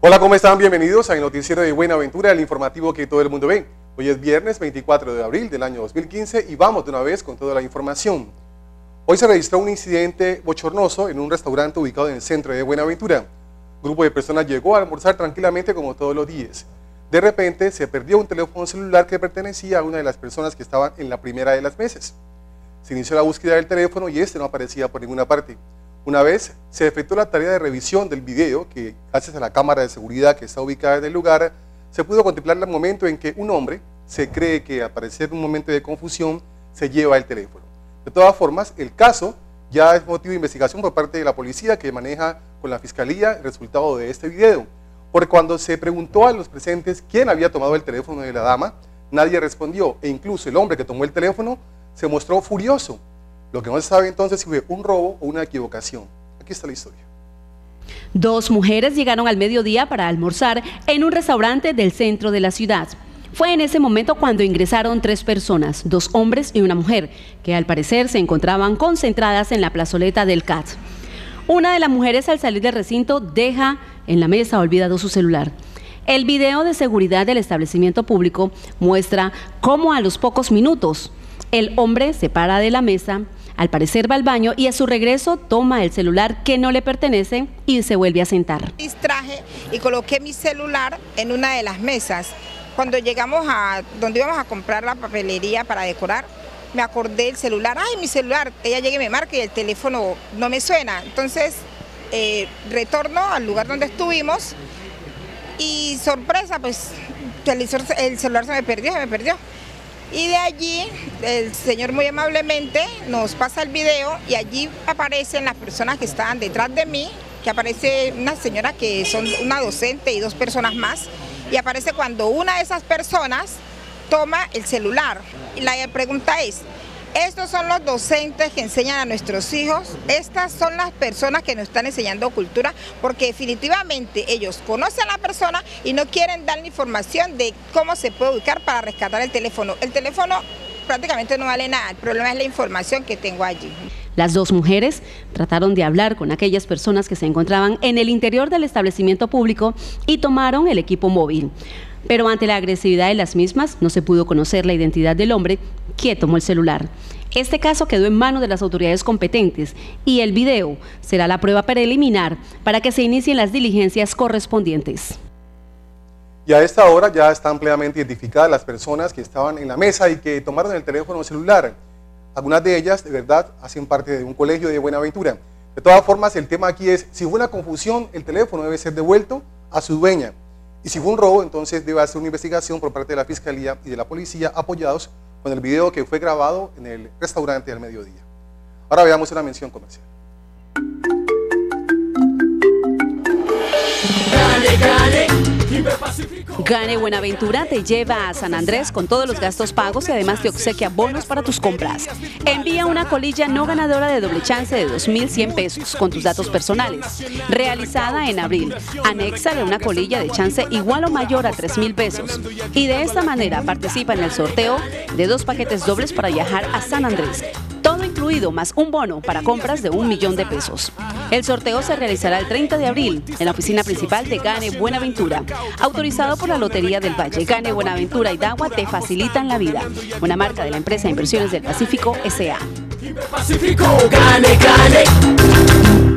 Hola, ¿cómo están? Bienvenidos al noticiero de Buenaventura, el informativo que todo el mundo ve. Hoy es viernes 24 de abril del año 2015 y vamos de una vez con toda la información. Hoy se registró un incidente bochornoso en un restaurante ubicado en el centro de Buenaventura. Un grupo de personas llegó a almorzar tranquilamente como todos los días. De repente se perdió un teléfono celular que pertenecía a una de las personas que estaban en la primera de las mesas. Se inició la búsqueda del teléfono y este no aparecía por ninguna parte. Una vez se efectuó la tarea de revisión del video que, gracias a la cámara de seguridad que está ubicada en el lugar, se pudo contemplar el momento en que un hombre se cree que al parecer un momento de confusión se lleva el teléfono. De todas formas, el caso ya es motivo de investigación por parte de la policía que maneja con la fiscalía el resultado de este video. Porque cuando se preguntó a los presentes quién había tomado el teléfono de la dama, nadie respondió e incluso el hombre que tomó el teléfono se mostró furioso lo que no se sabe entonces si fue un robo o una equivocación. Aquí está la historia. Dos mujeres llegaron al mediodía para almorzar en un restaurante del centro de la ciudad. Fue en ese momento cuando ingresaron tres personas, dos hombres y una mujer, que al parecer se encontraban concentradas en la plazoleta del CAT. Una de las mujeres al salir del recinto deja en la mesa olvidado su celular. El video de seguridad del establecimiento público muestra cómo a los pocos minutos el hombre se para de la mesa, al parecer va al baño y a su regreso toma el celular que no le pertenece y se vuelve a sentar. Distraje y coloqué mi celular en una de las mesas. Cuando llegamos a donde íbamos a comprar la papelería para decorar, me acordé del celular. Ay, mi celular. Ella llega y me marca y el teléfono no me suena. Entonces, eh, retorno al lugar donde estuvimos y sorpresa, pues el celular se me perdió, se me perdió. Y de allí el señor muy amablemente nos pasa el video y allí aparecen las personas que estaban detrás de mí, que aparece una señora que son una docente y dos personas más, y aparece cuando una de esas personas toma el celular. Y la pregunta es, estos son los docentes que enseñan a nuestros hijos, estas son las personas que nos están enseñando cultura, porque definitivamente ellos conocen a la persona y no quieren dar información de cómo se puede ubicar para rescatar el teléfono. El teléfono prácticamente no vale nada, el problema es la información que tengo allí. Las dos mujeres trataron de hablar con aquellas personas que se encontraban en el interior del establecimiento público y tomaron el equipo móvil. Pero ante la agresividad de las mismas no se pudo conocer la identidad del hombre que tomó el celular. Este caso quedó en manos de las autoridades competentes y el video será la prueba preliminar para que se inicien las diligencias correspondientes. Y a esta hora ya están plenamente identificadas las personas que estaban en la mesa y que tomaron el teléfono celular. Algunas de ellas, de verdad, hacen parte de un colegio de Buenaventura. De todas formas, el tema aquí es, si hubo una confusión, el teléfono debe ser devuelto a su dueña. Y si fue un robo, entonces debe hacer una investigación por parte de la Fiscalía y de la Policía apoyados con el video que fue grabado en el restaurante al mediodía. Ahora veamos una mención comercial. Gane Buenaventura te lleva a San Andrés con todos los gastos pagos y además te obsequia bonos para tus compras. Envía una colilla no ganadora de doble chance de 2.100 pesos con tus datos personales. Realizada en abril. Anéxale una colilla de chance igual o mayor a 3.000 pesos. Y de esta manera participa en el sorteo de dos paquetes dobles para viajar a San Andrés. Todo incluido más un bono para compras de un millón de pesos. El sorteo se realizará el 30 de abril en la oficina principal de Gane Buenaventura, autorizado por la Lotería del Valle. Gane Buenaventura y Dagua te facilitan la vida. Una marca de la empresa Inversiones del Pacífico SA. Gane, gane.